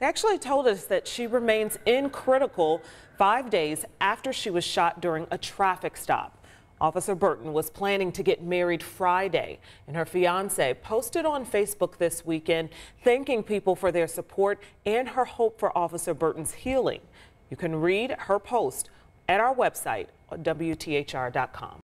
They actually told us that she remains in critical five days after she was shot during a traffic stop. Officer Burton was planning to get married Friday, and her fiance posted on Facebook this weekend thanking people for their support and her hope for Officer Burton's healing. You can read her post at our website, WTHR.com.